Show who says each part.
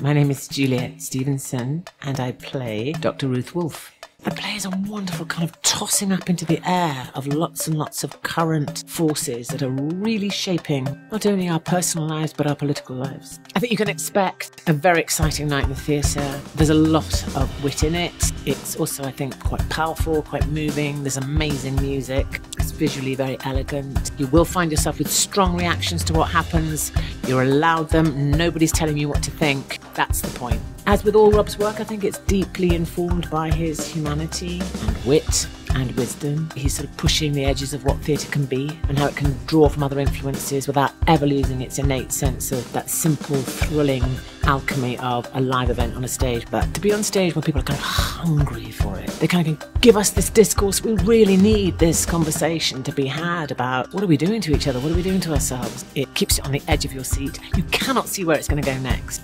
Speaker 1: My name is Juliet Stevenson, and I play Dr. Ruth Wolfe. The play is a wonderful kind of tossing up into the air of lots and lots of current forces that are really shaping not only our personal lives but our political lives. I think you can expect a very exciting night in the theatre. There's a lot of wit in it. It's also, I think, quite powerful, quite moving. There's amazing music. It's visually very elegant. You will find yourself with strong reactions to what happens. You're allowed them. Nobody's telling you what to think. That's the point. As with all Rob's work, I think it's deeply informed by his humanity and wit and wisdom. He's sort of pushing the edges of what theatre can be and how it can draw from other influences without ever losing its innate sense of that simple, thrilling alchemy of a live event on a stage. But to be on stage when people are kind of hungry for it, they kind of give us this discourse. We really need this conversation to be had about what are we doing to each other? What are we doing to ourselves? It keeps you on the edge of your seat. You cannot see where it's going to go next.